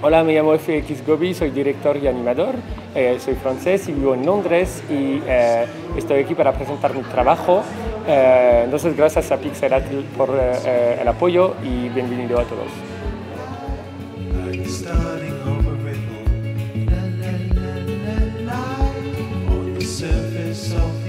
Hola, me llamo FX Gobi, soy director y animador, eh, soy francés y vivo en Londres y eh, estoy aquí para presentar mi trabajo. Eh, entonces, gracias a Pixelat por el apoyo y bienvenido a todos. Surface of